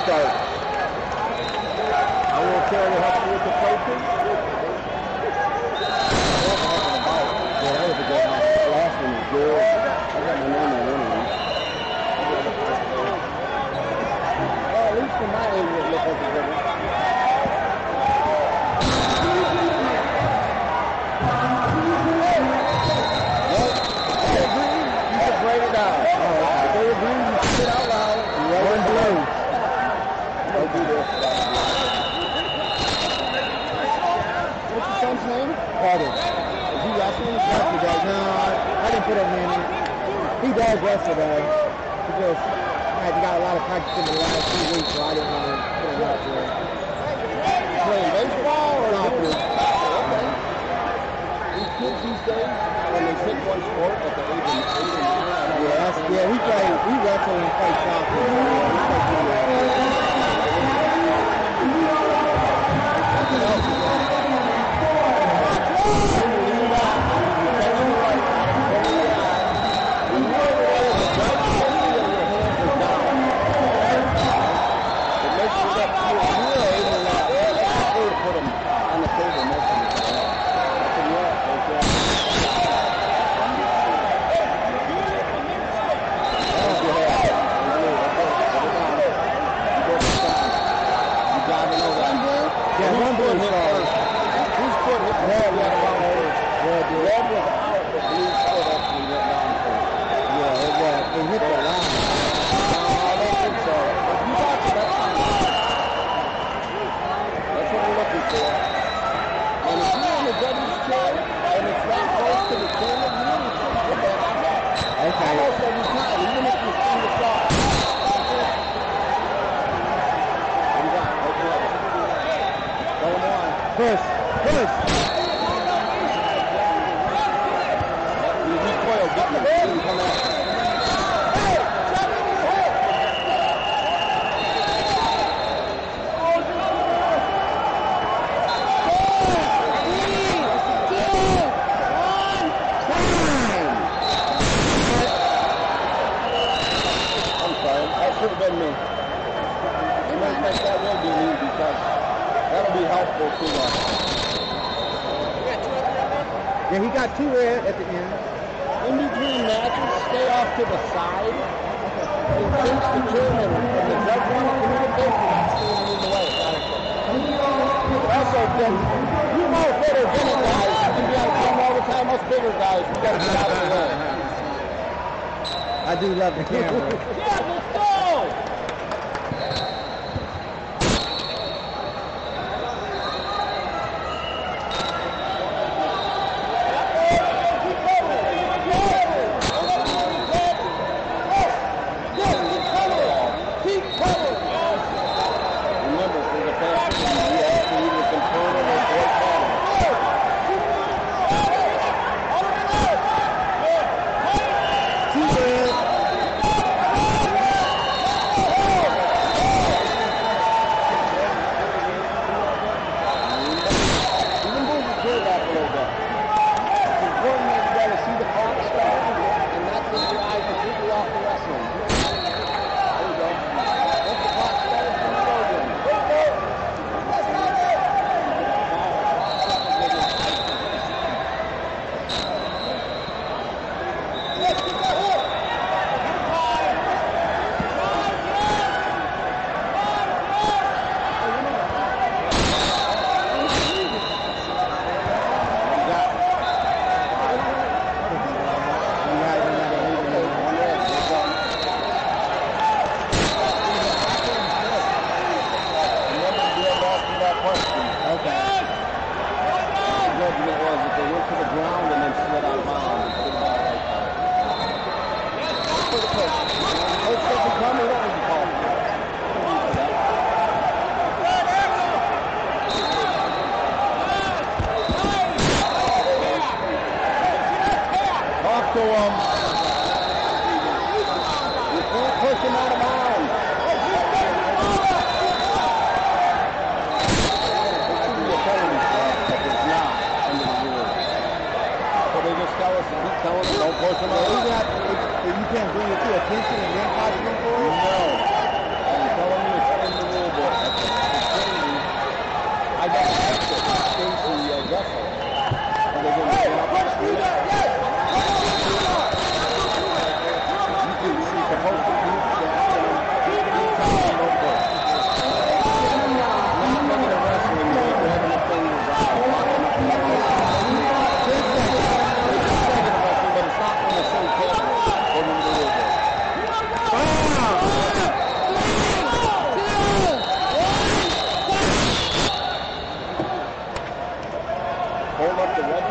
start. I will carry help with the coaching. Yeah, that was a good one. Last one was good. I got my name put him in it. He does yesterday. He just, he got a lot of practice in the last two weeks, so I didn't want to put him out there. Playing baseball or soccer? Okay. These kids these days, when they pick one sport at the age of eight or nine, yeah, yeah, we play, we wrestle and play soccer. Yeah, we play Yeah, one blue hit first. Whose foot hit Red was out Red, did. Red was out, but blue's foot actually went down first. Yeah, it was. It hit the line. No, I don't think so. You got to that That's what we're looking for. And if you're in the judge's chair and it's that close to the camera, you really shouldn't put that on there. Okay. Almost every time, even if you see the shot. What do you got? Open up. Go on. Push, push. You just coil, get the ball and come out. I'm sorry, that should have been me. And matter of that will be because that'll be helpful to us. Yeah, he got two red at the end. In between matches, stay off to the side. And since the chairman and the judge want to communicate, you're not standing in the way. Also, then, you know photogenic guys, you can be on camera all the time. Us bigger guys, we got to get out of the way. I do love the camera. So, um, the red